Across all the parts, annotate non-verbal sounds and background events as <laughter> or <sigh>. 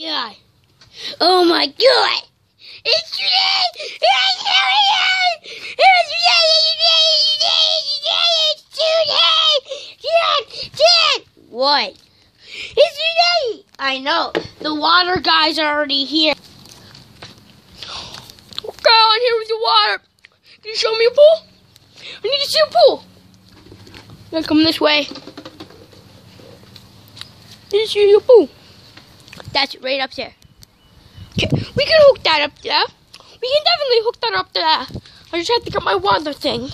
God. Oh my God. It's today. It's today. It's today. It's today. It's today. Dad, Dad. What? It's today. I know. The water guys are already here. Okay, I'm here with the water. Can you show me a pool? I need to see a pool. Now come this way. To see a pool. That's right up there. Okay, we can hook that up there. We can definitely hook that up there. I just have to get my water thing.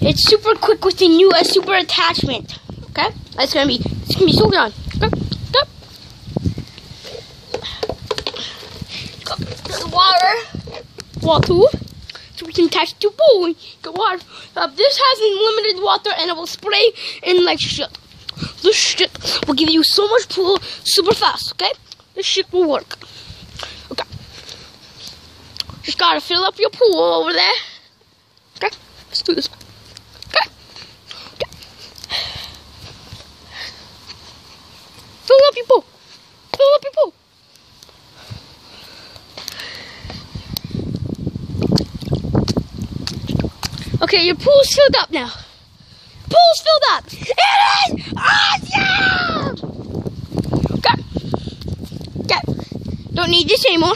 It's super quick with the new uh, super attachment. Okay, that's gonna be it's gonna be so good. Okay. Water, water, so we can attach to pool get water. Uh, this has unlimited water and it will spray in like shit. This shit will give you so much pool super fast. Okay, this shit will work. Okay. Just gotta fill up your pool over there. Okay, let's do this. Okay. okay. Fill up your pool. Fill up your pool. Okay, your pool's filled up now. Pool's filled up. It is awesome! Okay. Okay. Don't need this anymore.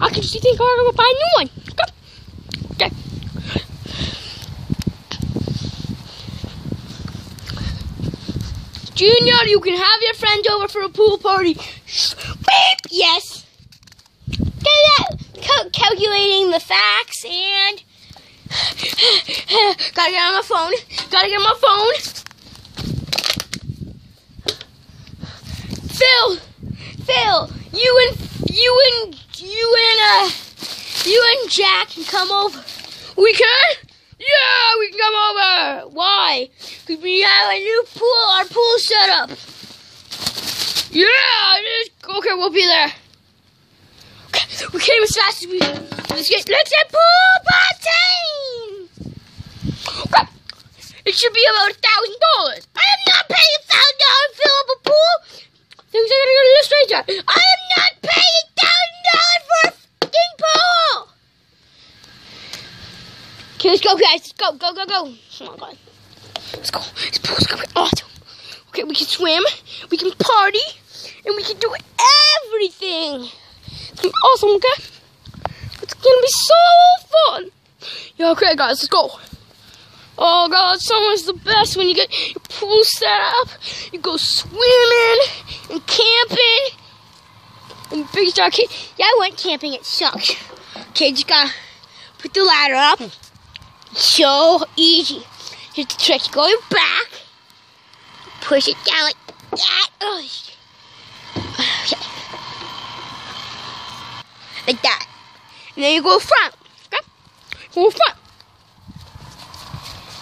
I can just think I'm gonna buy a new one. Okay. Junior, you can have your friends over for a pool party. Beep! Yes. Okay, cal- calculating the facts and <sighs> gotta get on my phone. Gotta get on my phone. Phil, Phil, you and you and you and uh you and Jack can come over. We can? Yeah, we can come over. Why? Because we have a new pool. Our pool set up. Yeah, it is. Okay, we'll be there. Okay, we came as fast as we. Let's get. Let's get pool party. It should be about a thousand dollars. I am not paying a thousand dollars to fill up a pool. Things are gonna go to the stranger. I am not paying thousand dollars for a fucking pool. Okay, let's go, guys. Let's go, go, go, go. Oh my god. Let's go. This pool's gonna be awesome. Okay, we can swim, we can party, and we can do everything. It's gonna be awesome, okay? It's gonna be so fun. Yeah, okay, guys, let's go. Oh god, summer's the best when you get your pool set up. You go swimming and camping. And big start ca- Yeah, I went camping. It sucks. Okay, just gotta put the ladder up. So easy. Here's the trick. Go back. Push it down like that. Oh, okay. Like that. And then you go front. Okay? Go front.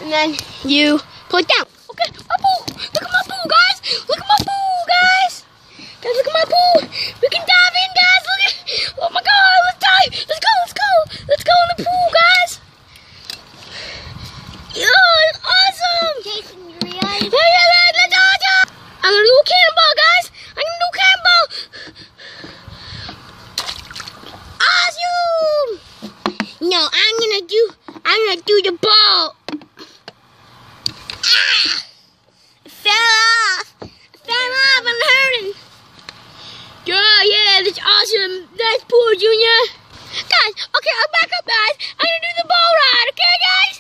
And then you pull it down. Okay, my pool. Look at my pool, guys. Look at my pool, guys. Guys, look at my pool. We can dive in, guys. Look at. Oh my God, let's dive. Let's go. Let's go. Let's go in the pool, guys. Oh, it's awesome. Jason, you realize? Yeah, yeah, yeah, that's awesome. I'm gonna do a cannonball, guys. I'm gonna do a cannonball. Awesome. No, I'm gonna do. I'm gonna do the ball. Ah! It fell off. It fell off. I'm hurting. Yeah, yeah, that's awesome. That's poor Junior. Guys, okay, I'm back up, guys. I'm gonna do the ball ride, okay, guys?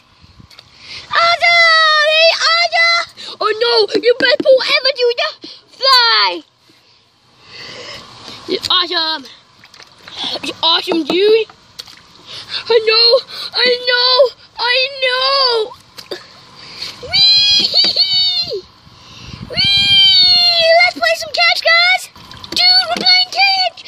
Awesome! Hey, awesome! Oh no, you best pool ever do the fly! You're awesome! You're awesome, dude! I know! I know! I know! Whee! Whee! Let's play some catch, guys! Dude, we're playing catch!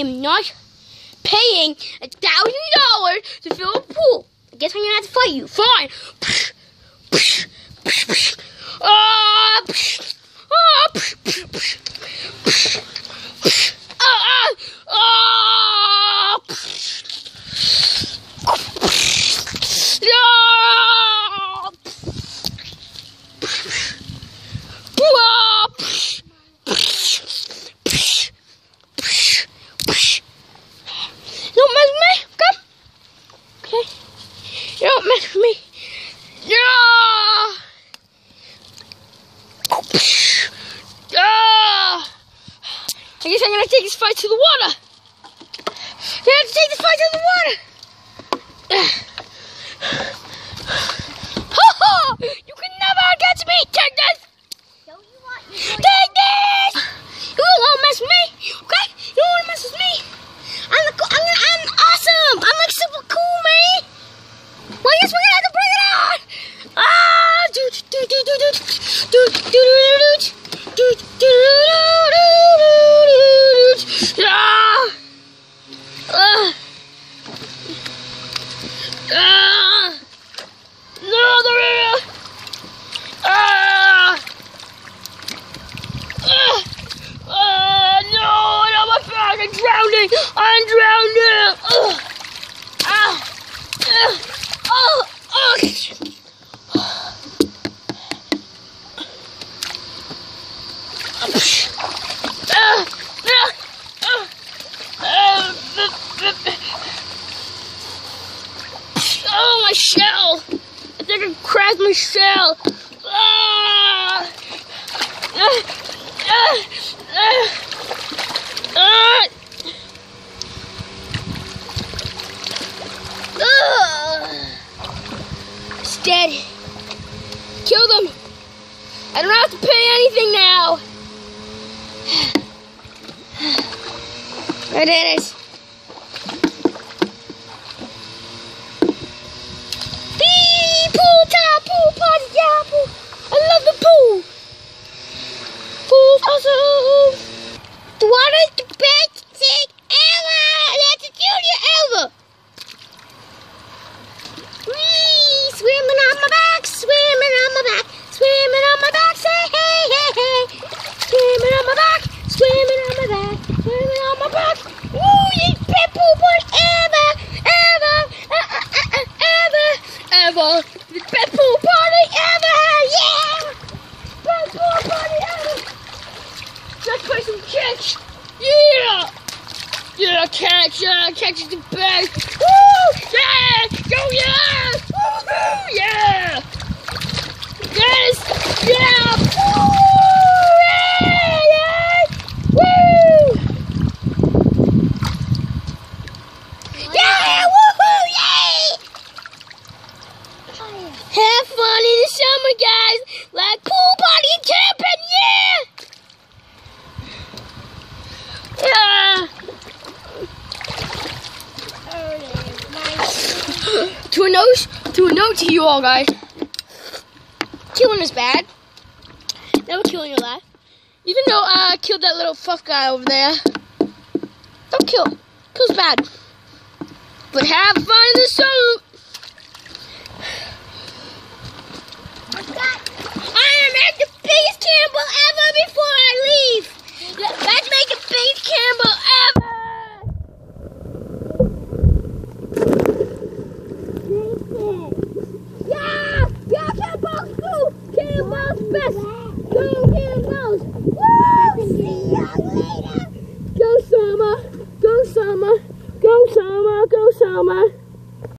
am not paying a thousand dollars to fill a pool. I guess I'm gonna have to fight you. Fine. Ah, ah, ah, ah, ah. ah! I guess I'm gonna take this fight to the water. I have to take this fight to the water. Drowning. I'm drowning. Ugh. Ah. Ah. Oh, oh. Oh, my shell. I think I cracked my shell. Ah. Ah. Ah. Ah. Ah. Ugh. Dead. Kill them. I don't have to pay anything now. <sighs> There it is. Bee, pool, pool, party, pool. I love the pool. Pool's awesome. The water is the best thing ever. That's a junior ever. Whee! Swimming on my back, swimming on my back, swimming on my back, say hey, hey, hey. Swimming on my back, swimming on my back, swimming on my back. Woo! You best pool boy ever, ever, uh, uh, uh, uh, ever, ever. The best pool party ever, yeah! Best pool party ever. Let's play some catch. Yeah! Yeah, is the best. Woo! Yeah! Go, yeah! Woo! Yeah! Yes! Yeah! Woo! Yeah! yeah! Woo! Yeah! Woohoo! Yay! Have fun in the summer, guys! Like pool party and camping, yeah! Yeah! to a note, note to you all, guys. Killing is bad. Never killing your life. Even though I killed that little fuck guy over there. Don't kill. Kill's bad. But have fun in the sun. I am at the biggest cannonball ever before I leave. Let- Let's make the biggest cannonball ever.